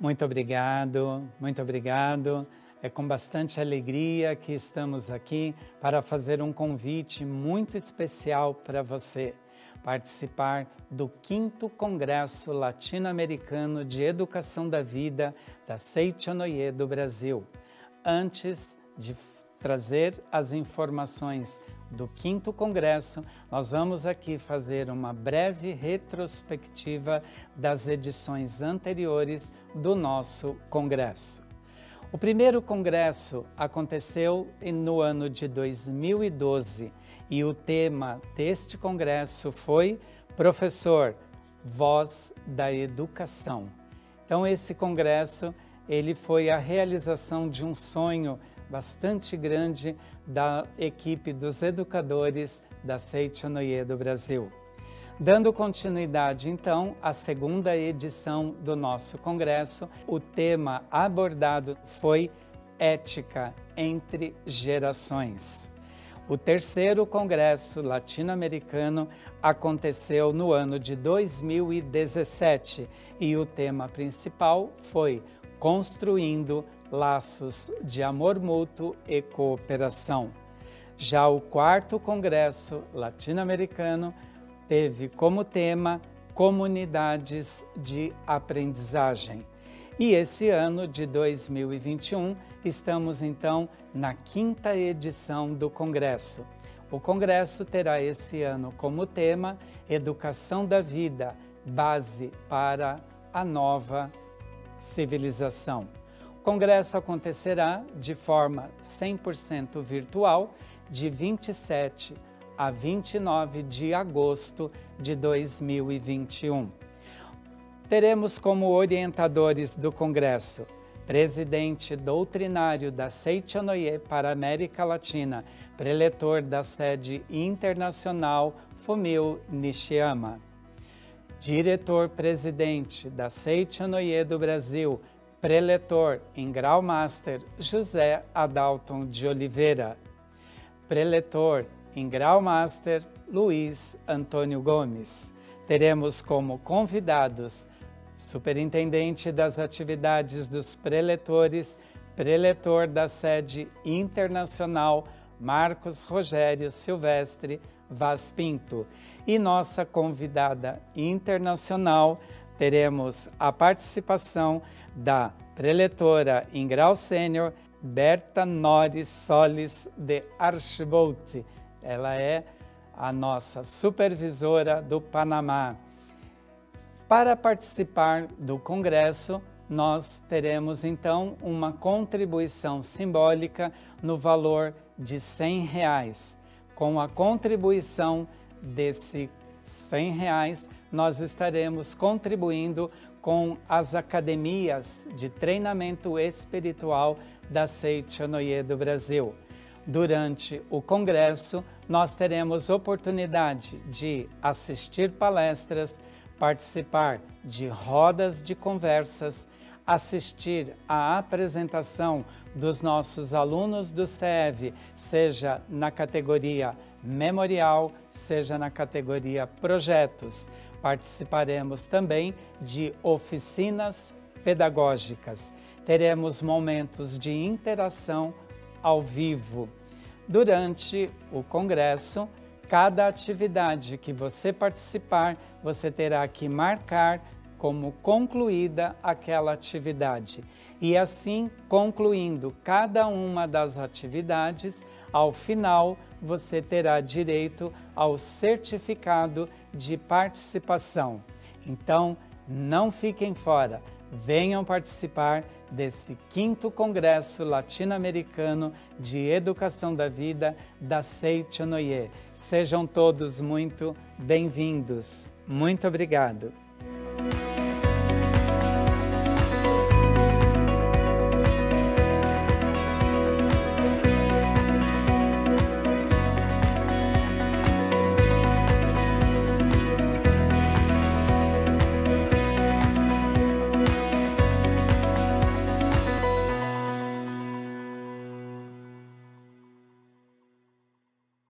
Muito obrigado, muito obrigado. É com bastante alegria que estamos aqui para fazer um convite muito especial para você participar do 5 Congresso Latino-Americano de Educação da Vida da Seichonoye do Brasil. Antes de trazer as informações do 5 Congresso, nós vamos aqui fazer uma breve retrospectiva das edições anteriores do nosso Congresso. O primeiro congresso aconteceu no ano de 2012 e o tema deste congresso foi Professor, Voz da Educação. Então esse congresso ele foi a realização de um sonho bastante grande da equipe dos educadores da Seichonoye do Brasil. Dando continuidade, então, à segunda edição do nosso congresso, o tema abordado foi Ética entre Gerações. O terceiro congresso latino-americano aconteceu no ano de 2017 e o tema principal foi Construindo Laços de Amor Mútuo e Cooperação. Já o quarto congresso latino-americano teve como tema Comunidades de Aprendizagem. E esse ano de 2021, estamos então na quinta edição do Congresso. O Congresso terá esse ano como tema Educação da Vida, base para a nova civilização. Congresso acontecerá de forma 100% virtual, de 27 a 29 de agosto de 2021. Teremos como orientadores do Congresso presidente doutrinário da Seichonoye para a América Latina, preletor da sede internacional Fumio Nishiyama. Diretor-presidente da Seichonoye do Brasil, preletor em grau master José Adalton de Oliveira. Preletor em grau master Luiz Antônio Gomes. Teremos como convidados superintendente das atividades dos preletores, preletor da sede internacional Marcos Rogério Silvestre Vaz Pinto. E nossa convidada internacional, teremos a participação da preletora em grau sênior Berta Nores Solis de Archbold, ela é a nossa supervisora do Panamá. Para participar do congresso, nós teremos então uma contribuição simbólica no valor de 100 reais. Com a contribuição desse 100 reais, nós estaremos contribuindo com as academias de treinamento espiritual da Seichonoye do Brasil. Durante o congresso, nós teremos oportunidade de assistir palestras, participar de rodas de conversas, assistir à apresentação dos nossos alunos do CEV, seja na categoria memorial, seja na categoria projetos. Participaremos também de oficinas pedagógicas. Teremos momentos de interação ao vivo. Durante o congresso, cada atividade que você participar, você terá que marcar como concluída aquela atividade. E assim, concluindo cada uma das atividades, ao final você terá direito ao certificado de participação. Então, não fiquem fora venham participar desse quinto Congresso Latino-Americano de Educação da Vida da Seichonoye. Sejam todos muito bem-vindos. Muito obrigado.